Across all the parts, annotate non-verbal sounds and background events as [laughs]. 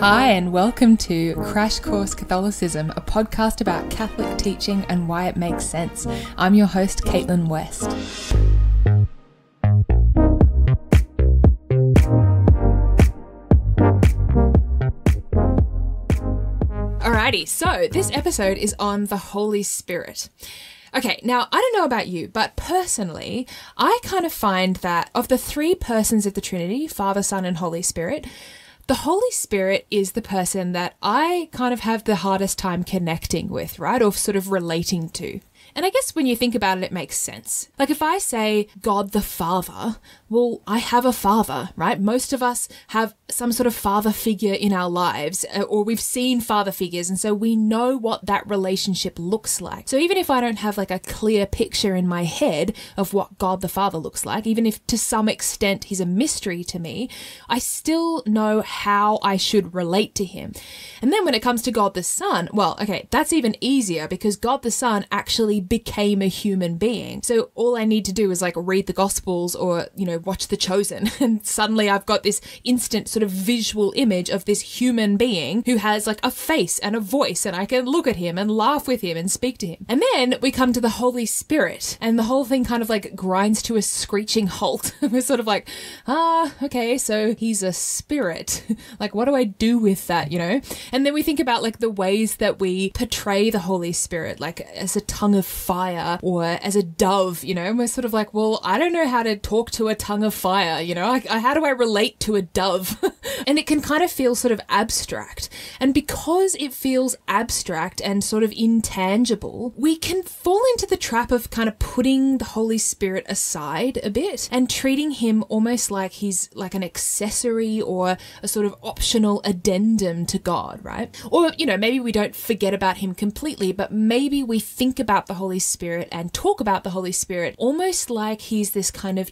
Hi, and welcome to Crash Course Catholicism, a podcast about Catholic teaching and why it makes sense. I'm your host, Caitlin West. Alrighty, so this episode is on the Holy Spirit. Okay, now I don't know about you, but personally, I kind of find that of the three persons of the Trinity Father, Son, and Holy Spirit the Holy Spirit is the person that I kind of have the hardest time connecting with, right? Or sort of relating to. And I guess when you think about it, it makes sense. Like if I say God the Father, well, I have a father, right? Most of us have some sort of father figure in our lives, uh, or we've seen father figures, and so we know what that relationship looks like. So even if I don't have like a clear picture in my head of what God the Father looks like, even if to some extent he's a mystery to me, I still know how I should relate to him. And then when it comes to God the Son, well, okay, that's even easier because God the Son actually became a human being. So all I need to do is like read the Gospels or, you know, watch The Chosen, [laughs] and suddenly I've got this instant sort of visual image of this human being who has like a face and a voice, and I can look at him and laugh with him and speak to him. And then we come to the Holy Spirit, and the whole thing kind of like grinds to a screeching halt. [laughs] We're sort of like, ah, okay, so he's a spirit. [laughs] like, what do I do with that, you know? And then we think about like the ways that we portray the Holy Spirit, like as a tongue of fire or as a dove, you know, and we're sort of like, well, I don't know how to talk to a tongue of fire, you know, I, I, how do I relate to a dove? [laughs] and it can kind of feel sort of abstract. And because it feels abstract and sort of intangible, we can fall into the trap of kind of putting the Holy Spirit aside a bit and treating him almost like he's like an accessory or a sort of optional addendum to God, right? Or, you know, maybe we don't forget about him completely, but maybe we think about the Holy Spirit and talk about the Holy Spirit almost like he's this kind of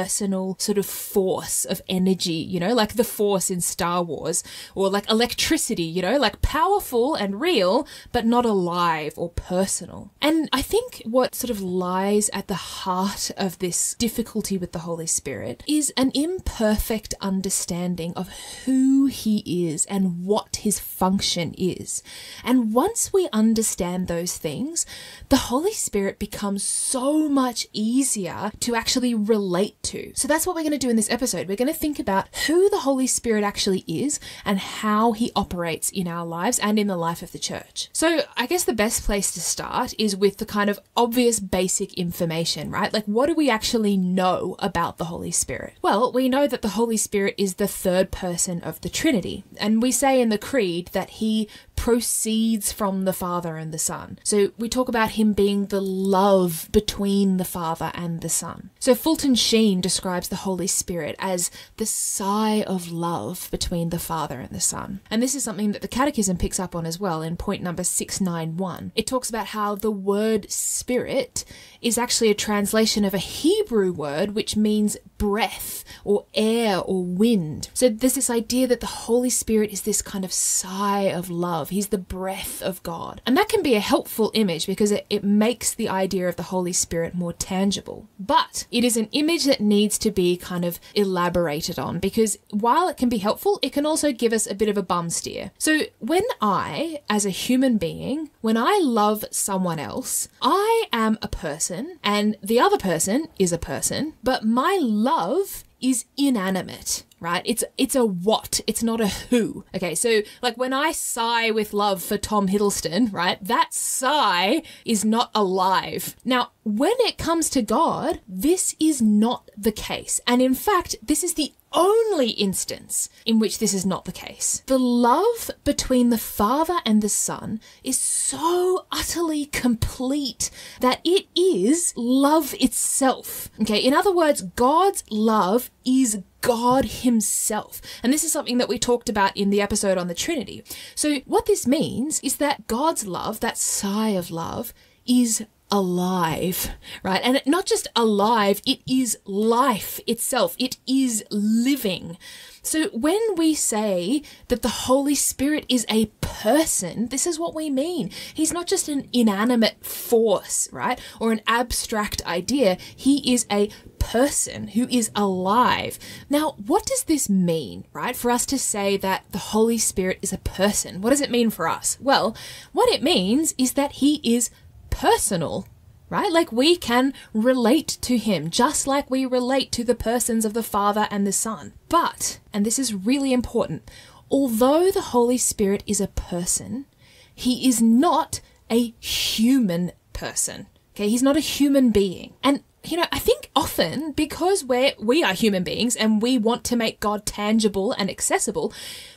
impersonal sort of force of energy, you know, like the force in Star Wars, or like electricity, you know, like powerful and real, but not alive or personal. And I think what sort of lies at the heart of this difficulty with the Holy Spirit is an imperfect understanding of who he is and what his function is. And once we understand those things, the Holy Spirit becomes so much easier to actually relate to. So that's what we're going to do in this episode. We're going to think about who the Holy Spirit actually is and how he operates in our lives and in the life of the church. So I guess the best place to start is with the kind of obvious basic information, right? Like what do we actually know about the Holy Spirit? Well, we know that the Holy Spirit is the third person of the Trinity. And we say in the Creed that he proceeds from the Father and the Son. So we talk about him being the love between the Father and the Son. So Fulton Sheen describes the Holy Spirit as the sigh of love between the Father and the Son. And this is something that the Catechism picks up on as well in point number 691. It talks about how the word spirit is actually a translation of a Hebrew word which means breath or air or wind. So there's this idea that the Holy Spirit is this kind of sigh of love. He's the breath of God. And that can be a helpful image because it, it makes the idea of the Holy Spirit more tangible. But it is an image that needs to be kind of elaborated on because while it can be helpful, it can also give us a bit of a bum steer. So when I, as a human being, when I love someone else, I am a person and the other person is a person, but my love is inanimate right? It's it's a what, it's not a who. Okay, so like when I sigh with love for Tom Hiddleston, right? That sigh is not alive. Now, when it comes to God, this is not the case. And in fact, this is the only instance in which this is not the case. The love between the Father and the Son is so utterly complete that it is love itself. Okay, in other words, God's love is God Himself. And this is something that we talked about in the episode on the Trinity. So, what this means is that God's love, that sigh of love, is alive, right? And not just alive, it is life itself. It is living. So when we say that the Holy Spirit is a person, this is what we mean. He's not just an inanimate force, right? Or an abstract idea. He is a person who is alive. Now, what does this mean, right? For us to say that the Holy Spirit is a person, what does it mean for us? Well, what it means is that he is personal right? Like we can relate to him just like we relate to the persons of the Father and the Son. But, and this is really important, although the Holy Spirit is a person, he is not a human person. Okay, he's not a human being. And you know, I think often because we're we are human beings and we want to make God tangible and accessible,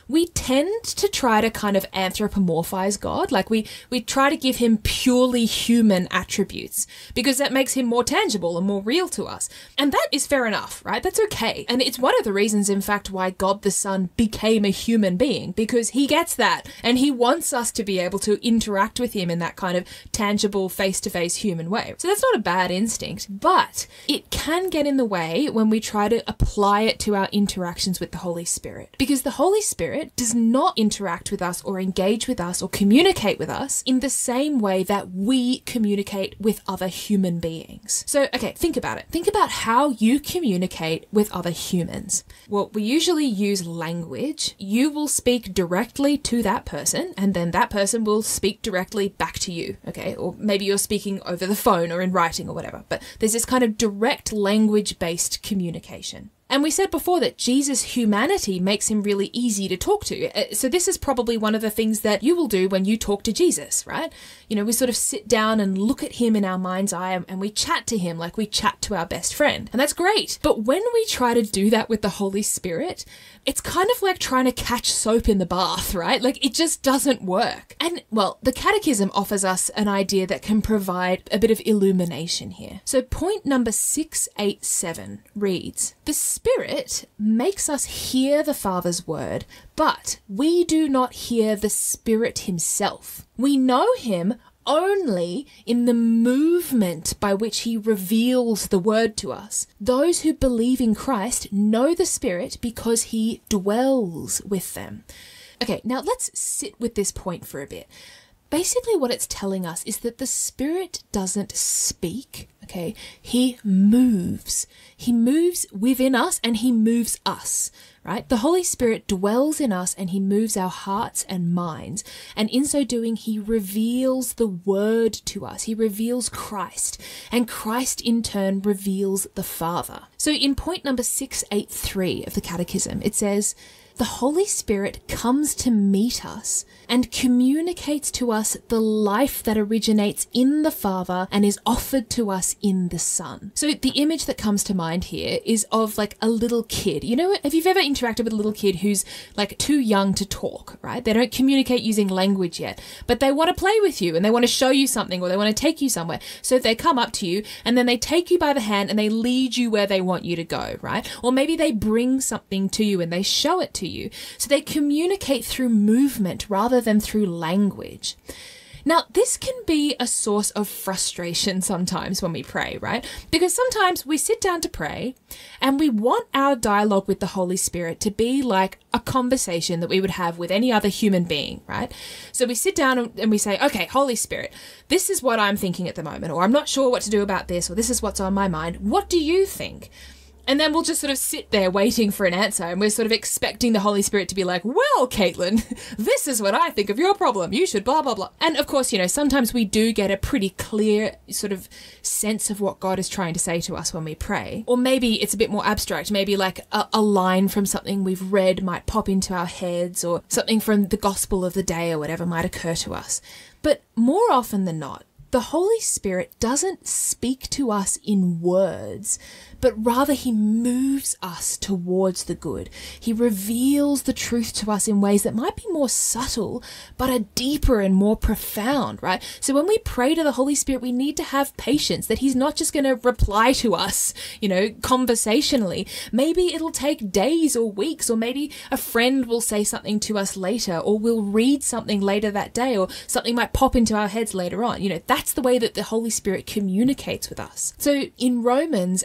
we tend to try to kind of anthropomorphize God. Like we, we try to give him purely human attributes because that makes him more tangible and more real to us. And that is fair enough, right? That's okay. And it's one of the reasons, in fact, why God the Son became a human being because he gets that and he wants us to be able to interact with him in that kind of tangible, face to face human way. So that's not a bad instinct, but it can get in the way when we try to apply it to our interactions with the Holy Spirit because the Holy Spirit Spirit does not interact with us or engage with us or communicate with us in the same way that we communicate with other human beings. So, okay, think about it. Think about how you communicate with other humans. Well, we usually use language. You will speak directly to that person, and then that person will speak directly back to you, okay? Or maybe you're speaking over the phone or in writing or whatever. But there's this kind of direct language based communication. And we said before that Jesus' humanity makes him really easy to talk to. Uh, so, this is probably one of the things that you will do when you talk to Jesus, right? You know, we sort of sit down and look at him in our mind's eye and we chat to him like we chat to our best friend. And that's great. But when we try to do that with the Holy Spirit, it's kind of like trying to catch soap in the bath, right? Like it just doesn't work. And well, the Catechism offers us an idea that can provide a bit of illumination here. So, point number 687 reads The Spirit makes us hear the Father's word, but we do not hear the Spirit Himself. We know Him only in the movement by which he reveals the word to us. Those who believe in Christ know the Spirit because he dwells with them. Okay, now let's sit with this point for a bit. Basically, what it's telling us is that the Spirit doesn't speak, okay? He moves. He moves within us and he moves us right? The Holy Spirit dwells in us and he moves our hearts and minds. And in so doing, he reveals the word to us. He reveals Christ. And Christ in turn reveals the Father. So in point number 683 of the Catechism, it says, the Holy Spirit comes to meet us and communicates to us the life that originates in the Father and is offered to us in the Son. So the image that comes to mind here is of like a little kid. You know, if you've ever interacted with a little kid who's like too young to talk, right? They don't communicate using language yet, but they want to play with you and they want to show you something or they want to take you somewhere. So they come up to you and then they take you by the hand and they lead you where they want you to go, right? Or maybe they bring something to you and they show it to to you. So they communicate through movement rather than through language. Now, this can be a source of frustration [laughs] sometimes when we pray, right? Because sometimes we sit down to pray and we want our dialogue with the Holy Spirit to be like a conversation that we would have with any other human being, right? So we sit down and we say, okay, Holy Spirit, this is what I'm thinking at the moment, or I'm not sure what to do about this, or this is what's on my mind. What do you think? And then we'll just sort of sit there waiting for an answer, and we're sort of expecting the Holy Spirit to be like, Well, Caitlin, [laughs] this is what I think of your problem. You should blah, blah, blah. And of course, you know, sometimes we do get a pretty clear sort of sense of what God is trying to say to us when we pray. Or maybe it's a bit more abstract. Maybe like a, a line from something we've read might pop into our heads, or something from the gospel of the day or whatever might occur to us. But more often than not, the Holy Spirit doesn't speak to us in words, but rather he moves us towards the good. He reveals the truth to us in ways that might be more subtle, but are deeper and more profound, right? So when we pray to the Holy Spirit, we need to have patience that he's not just going to reply to us, you know, conversationally. Maybe it'll take days or weeks, or maybe a friend will say something to us later, or we'll read something later that day, or something might pop into our heads later on. You know, that's the way that the Holy Spirit communicates with us. So in Romans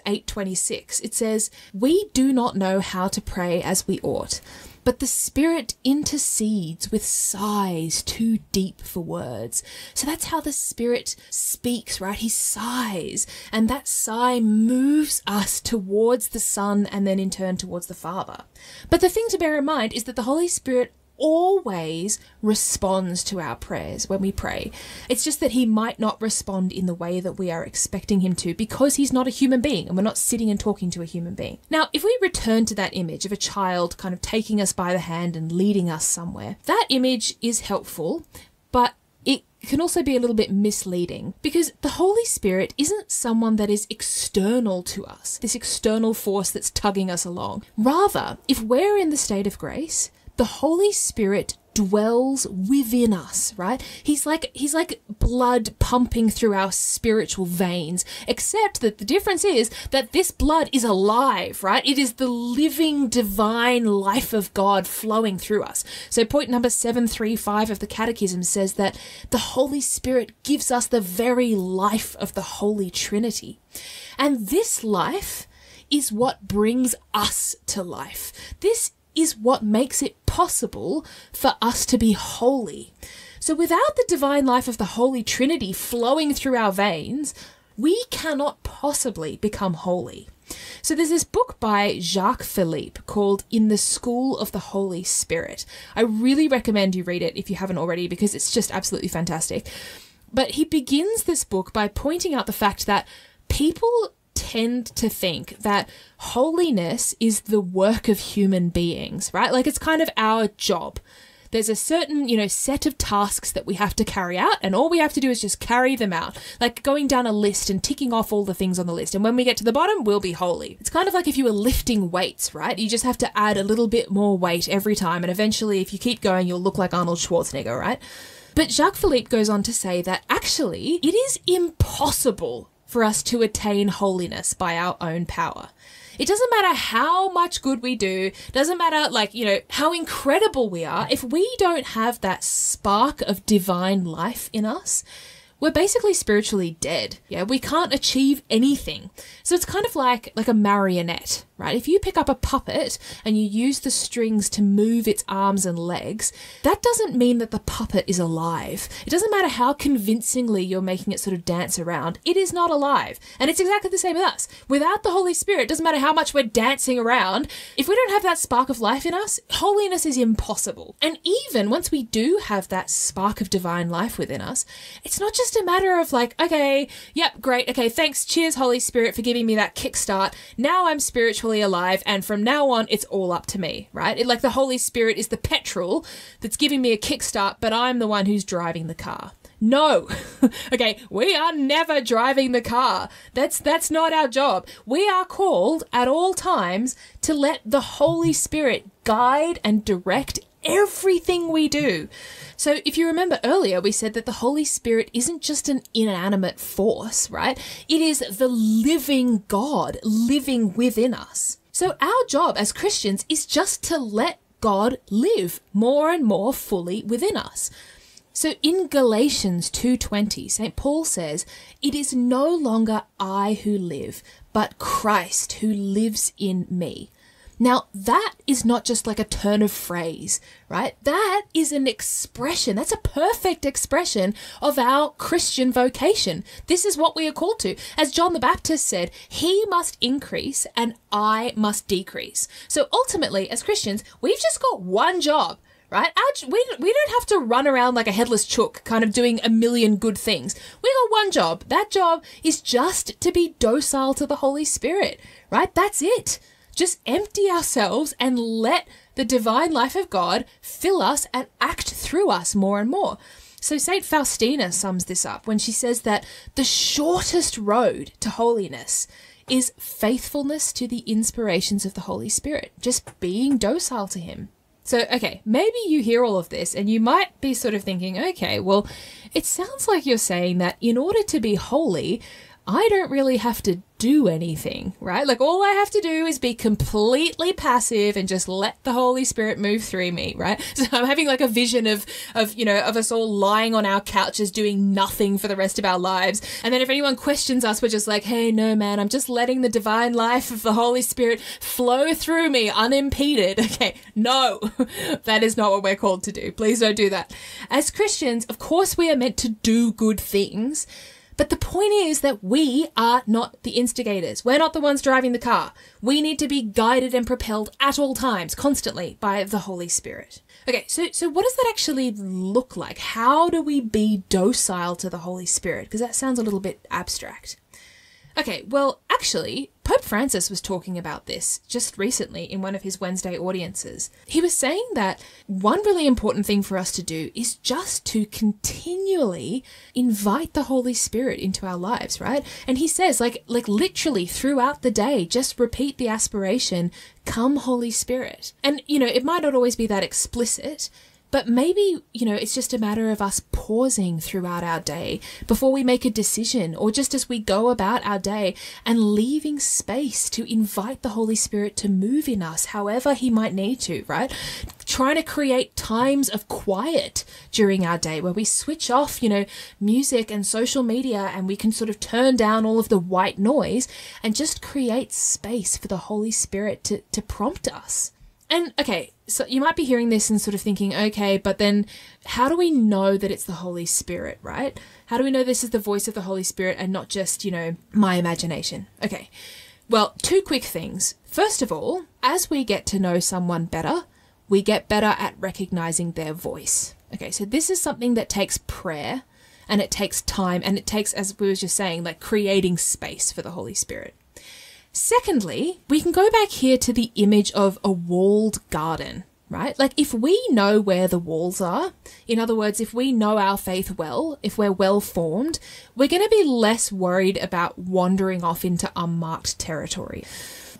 8:26, it says, "We do not know how to pray as we ought." but the Spirit intercedes with sighs too deep for words. So that's how the Spirit speaks, right? He sighs, and that sigh moves us towards the Son and then in turn towards the Father. But the thing to bear in mind is that the Holy Spirit always responds to our prayers when we pray. It's just that he might not respond in the way that we are expecting him to because he's not a human being and we're not sitting and talking to a human being. Now, if we return to that image of a child kind of taking us by the hand and leading us somewhere, that image is helpful, but it can also be a little bit misleading because the Holy Spirit isn't someone that is external to us, this external force that's tugging us along. Rather, if we're in the state of grace, the Holy Spirit dwells within us, right? He's like he's like blood pumping through our spiritual veins, except that the difference is that this blood is alive, right? It is the living divine life of God flowing through us. So point number 735 of the catechism says that the Holy Spirit gives us the very life of the Holy Trinity. And this life is what brings us to life. This is what makes it possible for us to be holy. So, without the divine life of the Holy Trinity flowing through our veins, we cannot possibly become holy. So, there's this book by Jacques Philippe called In the School of the Holy Spirit. I really recommend you read it if you haven't already because it's just absolutely fantastic. But he begins this book by pointing out the fact that people tend to think that holiness is the work of human beings, right? Like it's kind of our job. There's a certain, you know, set of tasks that we have to carry out, and all we have to do is just carry them out. Like going down a list and ticking off all the things on the list. And when we get to the bottom, we'll be holy. It's kind of like if you were lifting weights, right? You just have to add a little bit more weight every time, and eventually, if you keep going, you'll look like Arnold Schwarzenegger, right? But Jacques Philippe goes on to say that actually it is impossible for us to attain holiness by our own power. It doesn't matter how much good we do, doesn't matter like, you know, how incredible we are, if we don't have that spark of divine life in us, we're basically spiritually dead. Yeah, we can't achieve anything. So it's kind of like like a marionette, right? If you pick up a puppet and you use the strings to move its arms and legs, that doesn't mean that the puppet is alive. It doesn't matter how convincingly you're making it sort of dance around. It is not alive. And it's exactly the same with us. Without the Holy Spirit, it doesn't matter how much we're dancing around. If we don't have that spark of life in us, holiness is impossible. And even once we do have that spark of divine life within us, it's not just a matter of like, okay, yep, great, okay, thanks, cheers, Holy Spirit, for giving me that kickstart. Now I'm alive, and from now on, it's all up to me, right? It, like the Holy Spirit is the petrol that's giving me a kickstart, but I'm the one who's driving the car. No. [laughs] okay, we are never driving the car. That's that's not our job. We are called at all times to let the Holy Spirit guide and direct everything we do. So, if you remember earlier, we said that the Holy Spirit isn't just an inanimate force, right? It is the living God living within us. So, our job as Christians is just to let God live more and more fully within us. So in Galatians 2:20, St. Paul says, "It is no longer I who live, but Christ who lives in me." Now, that is not just like a turn of phrase, right? That is an expression. That's a perfect expression of our Christian vocation. This is what we are called to. As John the Baptist said, he must increase and I must decrease. So ultimately, as Christians, we've just got one job right? Our, we, we don't have to run around like a headless chook, kind of doing a million good things. We got one job. That job is just to be docile to the Holy Spirit, right? That's it just empty ourselves and let the divine life of God fill us and act through us more and more. So, St. Faustina sums this up when she says that the shortest road to holiness is faithfulness to the inspirations of the Holy Spirit, just being docile to Him. So, okay, maybe you hear all of this and you might be sort of thinking, okay, well, it sounds like you're saying that in order to be holy, I don't really have to do anything, right? Like all I have to do is be completely passive and just let the Holy Spirit move through me, right? [laughs] So I'm having like a vision of of you know of us all lying on our couches doing nothing for the rest of our lives. And then if anyone questions us, we're just like, "Hey, no man, I'm just letting the divine life of the Holy Spirit flow through me unimpeded." [laughs] Okay. No. [laughs] that is not what we're called to do. Please don't do that. As Christians, of course we are meant to do good things. But the point is that we are not the instigators. We're not the ones driving the car. We need to be guided and propelled at all times, constantly, by the Holy Spirit. Okay, so so what does that actually look like? How do we be docile to the Holy Spirit? Because that sounds a little bit abstract. Okay, well, actually, Pope Francis was talking about this just recently in one of his Wednesday audiences. He was saying that one really important thing for us to do is just to continually invite the Holy Spirit into our lives, right? And he says like like literally throughout the day just repeat the aspiration, come Holy Spirit. And you know, it might not always be that explicit, but maybe, you know, it's just a matter of us pausing throughout our day before we make a decision or just as we go about our day and leaving space to invite the Holy Spirit to move in us however He might need to, right? Trying to create times of quiet during our day where we switch off, you know, music and social media and we can sort of turn down all of the white noise and just create space for the Holy Spirit to, to prompt us. And okay, so you might be hearing this and sort of thinking, okay, but then how do we know that it's the Holy Spirit, right? How do we know this is the voice of the Holy Spirit and not just, you know, my imagination? Okay. Well, two quick things. First of all, as we get to know someone better, we get better at recognizing their voice. Okay, so this is something that takes prayer and it takes time and it takes, as we were just saying, like creating space for the Holy Spirit. Secondly, we can go back here to the image of a walled garden, right? Like if we know where the walls are, in other words, if we know our faith well, if we're well formed, we're going to be less worried about wandering off into unmarked territory.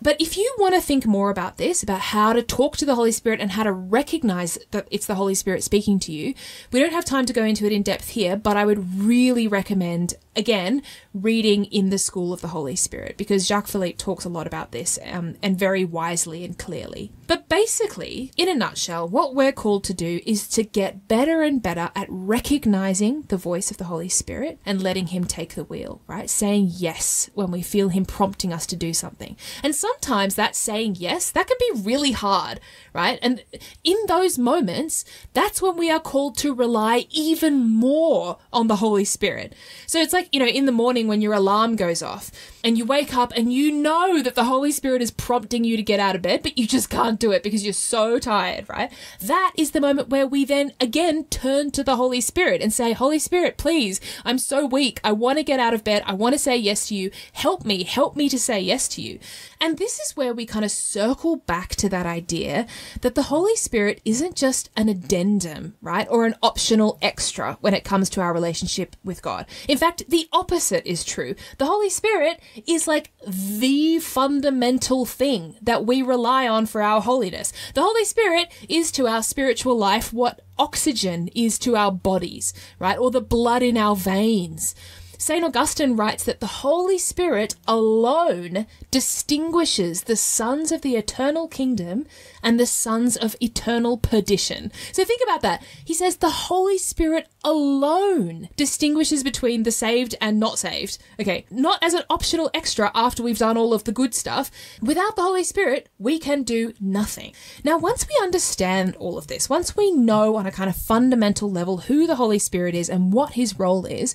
But if you want to think more about this, about how to talk to the Holy Spirit and how to recognize that it's the Holy Spirit speaking to you, we don't have time to go into it in depth here, but I would really recommend, again, reading in the School of the Holy Spirit because Jacques Philippe talks a lot about this um, and very wisely and clearly. But basically, in a nutshell, what we're called to do is to get better and better at recognizing the voice of the Holy Spirit and letting Him take the wheel, right? Saying yes when we feel Him prompting us to do something. And sometimes that saying yes, that can be really hard, right? And in those moments, that's when we are called to rely even more on the Holy Spirit. So it's like, you know, in the morning when your alarm goes off and you wake up and you know that the Holy Spirit is prompting you to get out of bed, but you just can't do it because you're so tired, right? That is the moment where we then again turn to the Holy Spirit and say, Holy Spirit, please, I'm so weak. I want to get out of bed. I want to say yes to you. Help me. Help me to say yes to you. And this is where we kind of circle back to that idea that the Holy Spirit isn't just an addendum, right? Or an optional extra when it comes to our relationship with God. In fact, the opposite is true. The Holy Spirit is like the fundamental thing that we rely on for our holiness. The Holy Spirit is to our spiritual life what oxygen is to our bodies, right? Or the blood in our veins. St. Augustine writes that the Holy Spirit alone distinguishes the sons of the eternal kingdom and the sons of eternal perdition. So think about that. He says the Holy Spirit alone distinguishes between the saved and not saved. Okay, not as an optional extra after we've done all of the good stuff. Without the Holy Spirit, we can do nothing. Now, once we understand all of this, once we know on a kind of fundamental level who the Holy Spirit is and what his role is,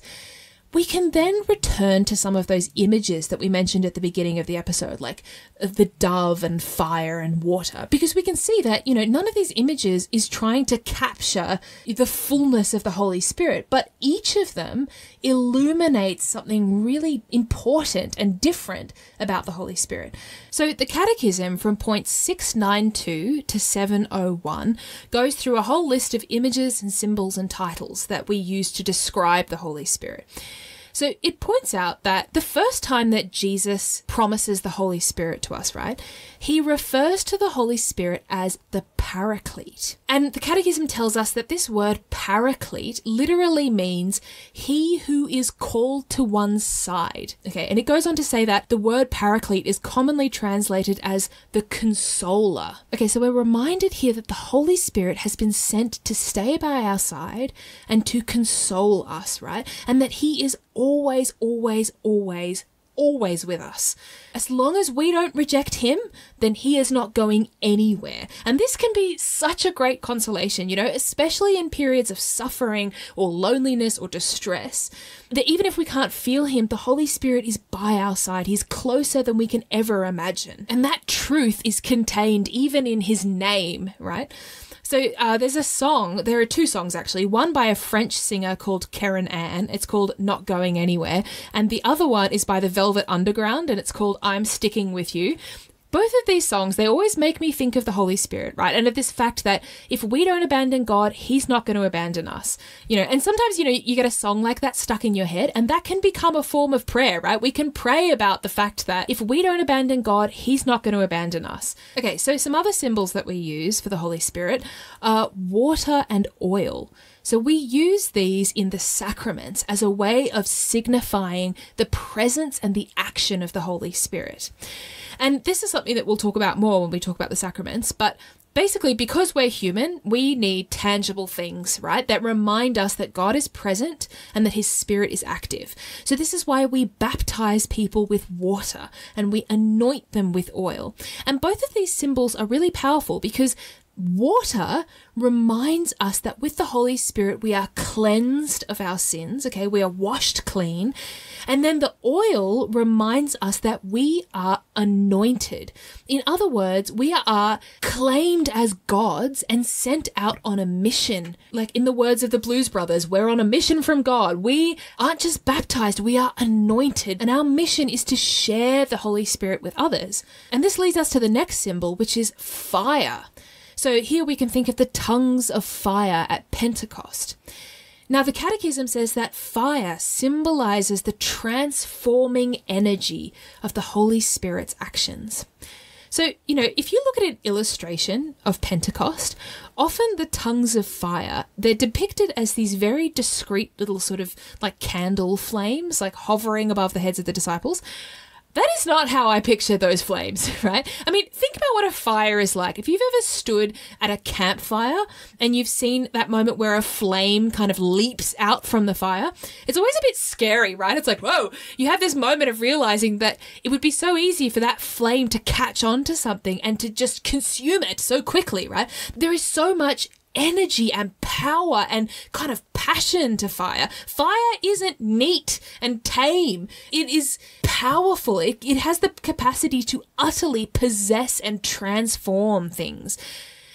we can then return to some of those images that we mentioned at the beginning of the episode, like uh, the dove and fire and water, because we can see that, you know, none of these images is trying to capture the fullness of the Holy Spirit, but each of them illuminates something really important and different about the Holy Spirit. So the Catechism from point 692 to 701 goes through a whole list of images and symbols and titles that we use to describe the Holy Spirit. So it points out that the first time that Jesus promises the Holy Spirit to us, right, he refers to the Holy Spirit as the Paraclete. And the Catechism tells us that this word Paraclete literally means he who is called to one's side. Okay, and it goes on to say that the word Paraclete is commonly translated as the consoler. Okay, so we're reminded here that the Holy Spirit has been sent to stay by our side and to console us, right? And that he is always, always always always with us. As long as we don't reject him, then he is not going anywhere. And this can be such a great consolation, you know, especially in periods of suffering or loneliness or distress, that even if we can't feel him, the Holy Spirit is by our side. He's closer than we can ever imagine. And that truth is contained even in his name, right? So uh, there's a song. There are two songs actually. One by a French singer called Keren Ann. It's called "Not Going Anywhere," and the other one is by the Velvet Underground, and it's called "I'm Sticking with You." Both of these songs, they always make me think of the Holy Spirit, right? And of this fact that if we don't abandon God, He's not going to abandon us. You know, and sometimes, you know, you get a song like that stuck in your head, and that can become a form of prayer, right? We can pray about the fact that if we don't abandon God, He's not going to abandon us. Okay, so some other symbols that we use for the Holy Spirit are water and oil. So we use these in the sacraments as a way of signifying the presence and the action of the Holy Spirit. And this is something that we'll talk about more when we talk about the sacraments, but basically, because we're human, we need tangible things, right? That remind us that God is present and that His Spirit is active. So, this is why we baptize people with water and we anoint them with oil. And both of these symbols are really powerful because water reminds us that with the Holy Spirit, we are cleansed of our sins, okay? We are washed clean. And then the oil reminds us that we are anointed. In other words, we are claimed as gods and sent out on a mission. Like in the words of the Blues Brothers, we're on a mission from God. We aren't just baptized, we are anointed. And our mission is to share the Holy Spirit with others. And this leads us to the next symbol, which is fire. So here we can think of the tongues of fire at Pentecost. Now, the Catechism says that fire symbolizes the transforming energy of the Holy Spirit's actions. So, you know, if you look at an illustration of Pentecost, often the tongues of fire, they're depicted as these very discreet little sort of like candle flames, like hovering above the heads of the disciples. That is not how I picture those flames, [laughs] right? I mean, think about what a fire is like. If you've ever stood at a campfire and you've seen that moment where a flame kind of leaps out from the fire, it's always a bit scary, right? It's like, whoa, you have this moment of realizing that it would be so easy for that flame to catch on to something and to just consume it so quickly, right? There is so much energy and power and kind of passion to fire. Fire isn't neat and tame. It is powerful. It, it has the capacity to utterly possess and transform things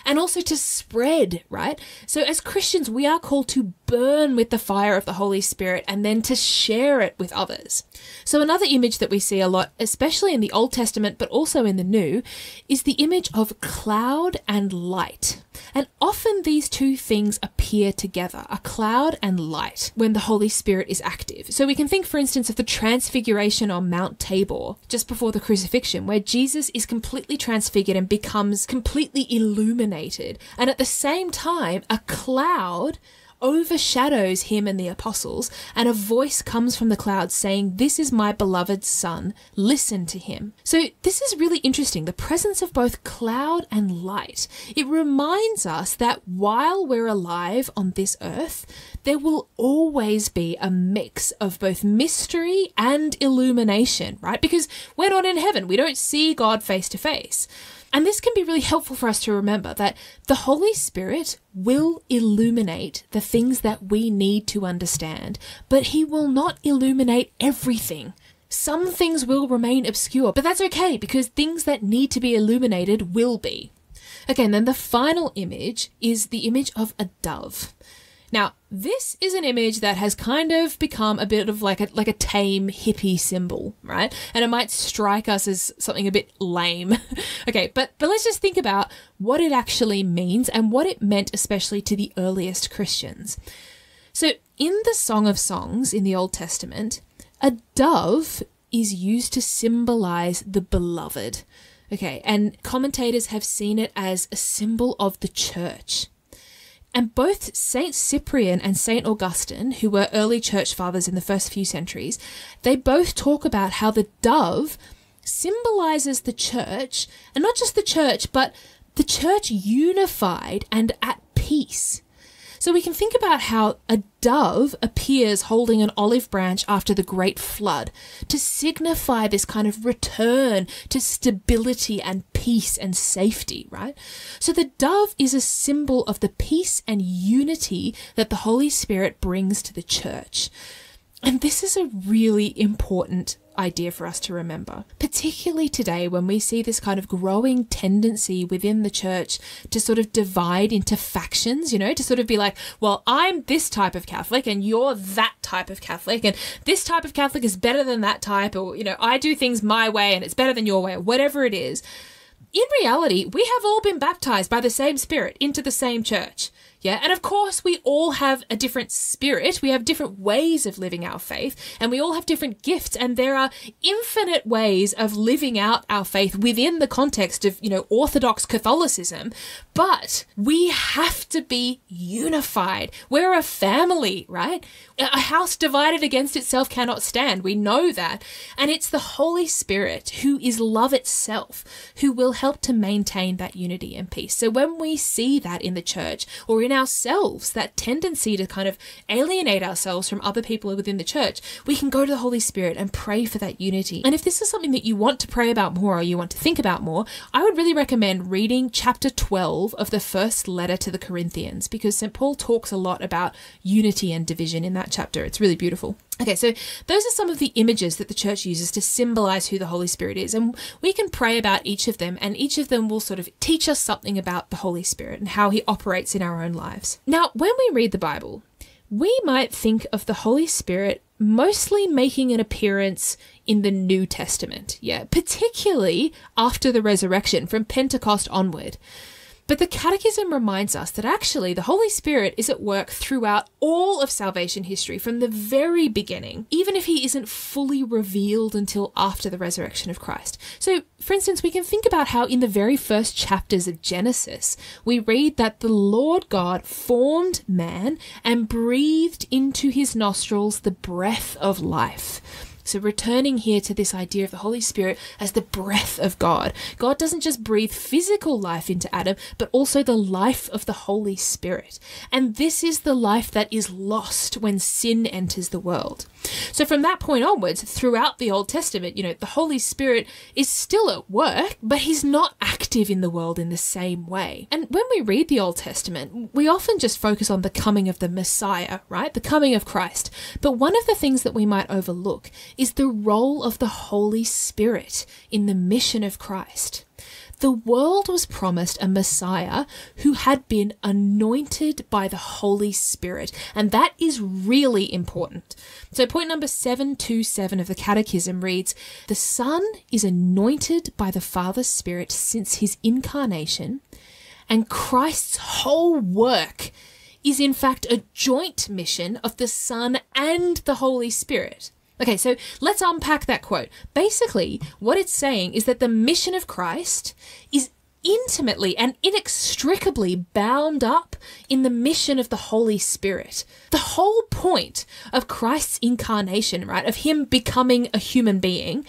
and also to spread, right? So, as Christians, we are called to burn with the fire of the Holy Spirit and then to share it with others. So, another image that we see a lot, especially in the Old Testament but also in the New, is the image of cloud and light. And often these two things appear together a cloud and light when the Holy Spirit is active. So we can think, for instance, of the transfiguration on Mount Tabor just before the crucifixion, where Jesus is completely transfigured and becomes completely illuminated. And at the same time, a cloud overshadows him and the apostles, and a voice comes from the clouds saying, This is my beloved Son, listen to him. So, this is really interesting the presence of both cloud and light. It reminds us that while we're alive on this earth, there will always be a mix of both mystery and illumination, right? Because we're not in heaven, we don't see God face to face. And this can be really helpful for us to remember that the Holy Spirit will illuminate the things that we need to understand, but He will not illuminate everything. Some things will remain obscure, but that's okay because things that need to be illuminated will be. Okay, and then the final image is the image of a dove. Now, this is an image that has kind of become a bit of like a like a tame hippie symbol, right? And it might strike us as something a bit lame. [laughs] okay, but but let's just think about what it actually means and what it meant especially to the earliest Christians. So, in the Song of Songs in the Old Testament, A dove is used to symbolize the beloved. Okay, and commentators have seen it as a symbol of the church. And both Saint Cyprian and Saint Augustine, who were early church fathers in the first few centuries, they both talk about how the dove symbolizes the church, and not just the church, but the church unified and at peace. So we can think about how a dove appears holding an olive branch after the great flood to signify this kind of return to stability and peace and safety, right? So the dove is a symbol of the peace and unity that the Holy Spirit brings to the church. And this is a really important idea for us to remember, particularly today when we see this kind of growing tendency within the church to sort of divide into factions, you know, to sort of be like, well, I'm this type of Catholic and you're that type of Catholic, and this type of Catholic is better than that type, or, you know, I do things my way and it's better than your way, whatever it is. In reality, we have all been baptized by the same Spirit into the same church. Yeah. And of course, we all have a different spirit. We have different ways of living our faith and we all have different gifts. And there are infinite ways of living out our faith within the context of, you know, Orthodox Catholicism. But we have to be unified. We're a family, right? A house divided against itself cannot stand. We know that. And it's the Holy Spirit who is love itself who will help to maintain that unity and peace. So when we see that in the church or in ourselves, that tendency to kind of alienate ourselves from other people within the church, we can go to the Holy Spirit and pray for that unity. And if this is something that you want to pray about more or you want to think about more, I would really recommend reading chapter 12 of the first letter to the Corinthians because St. Paul talks a lot about unity and division in that chapter. It's really beautiful. Okay, so those are some of the images that the church uses to symbolize who the Holy Spirit is. And we can pray about each of them, and each of them will sort of teach us something about the Holy Spirit and how he operates in our own lives. Now, when we read the Bible, we might think of the Holy Spirit mostly making an appearance in the New Testament, yeah, particularly after the resurrection from Pentecost onward. But the Catechism reminds us that actually the Holy Spirit is at work throughout all of salvation history from the very beginning, even if he isn't fully revealed until after the resurrection of Christ. So, for instance, we can think about how in the very first chapters of Genesis, we read that the Lord God formed man and breathed into his nostrils the breath of life. So, returning here to this idea of the Holy Spirit as the breath of God. God doesn't just breathe physical life into Adam, but also the life of the Holy Spirit. And this is the life that is lost when sin enters the world. So, from that point onwards, throughout the Old Testament, you know, the Holy Spirit is still at work, but he's not active in the world in the same way. And when we read the Old Testament, we often just focus on the coming of the Messiah, right? The coming of Christ. But one of the things that we might overlook is the role of the Holy Spirit in the mission of Christ. The world was promised a Messiah who had been anointed by the Holy Spirit, and that is really important. So, point number 727 of the Catechism reads The Son is anointed by the Father's Spirit since his incarnation, and Christ's whole work is in fact a joint mission of the Son and the Holy Spirit. Okay, so let's unpack that quote. Basically, what it's saying is that the mission of Christ is intimately and inextricably bound up in the mission of the Holy Spirit. The whole point of Christ's incarnation, right, of him becoming a human being,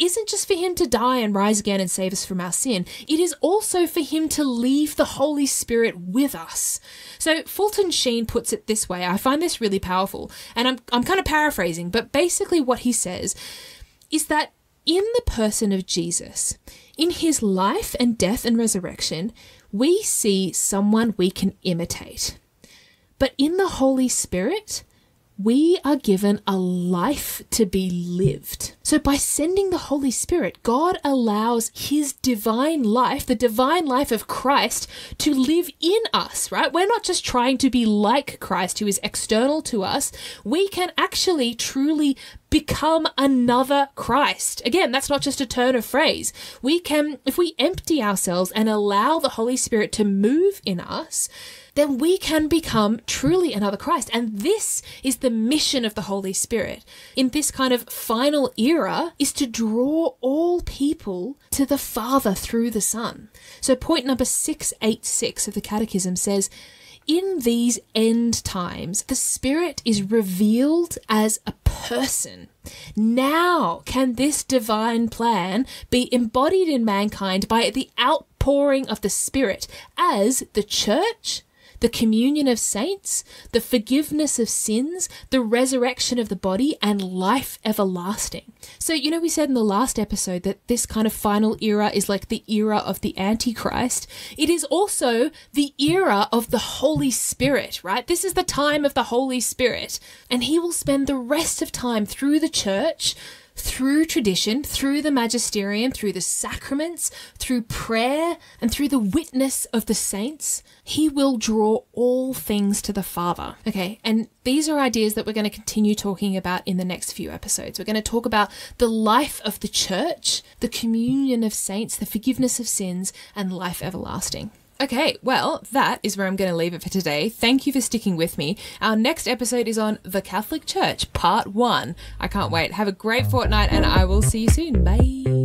isn't just for him to die and rise again and save us from our sin, it is also for him to leave the Holy Spirit with us. So Fulton Sheen puts it this way. I find this really powerful, and I'm, I'm kind of paraphrasing, but basically what he says is that in the person of Jesus, in his life and death and resurrection, we see someone we can imitate. But in the Holy Spirit, we are given a life to be lived. So, by sending the Holy Spirit, God allows His divine life, the divine life of Christ, to live in us, right? We're not just trying to be like Christ, who is external to us. We can actually truly become another Christ. Again, that's not just a turn of phrase. We can, if we empty ourselves and allow the Holy Spirit to move in us, then we can become truly another Christ. And this is the mission of the Holy Spirit in this kind of final era is to draw all people to the Father through the Son. So point number 686 of the Catechism says, in these end times, the Spirit is revealed as a person. Now can this divine plan be embodied in mankind by the outpouring of the Spirit as the church the communion of saints, the forgiveness of sins, the resurrection of the body, and life everlasting. So, you know, we said in the last episode that this kind of final era is like the era of the Antichrist. It is also the era of the Holy Spirit, right? This is the time of the Holy Spirit. And he will spend the rest of time through the church through tradition, through the magisterium, through the sacraments, through prayer, and through the witness of the saints, he will draw all things to the Father. Okay, and these are ideas that we're going to continue talking about in the next few episodes. We're going to talk about the life of the church, the communion of saints, the forgiveness of sins, and life everlasting. Okay, well, that is where I'm going to leave it for today. Thank you for sticking with me. Our next episode is on the Catholic Church, part one. I can't wait. Have a great fortnight, and I will see you soon. Bye.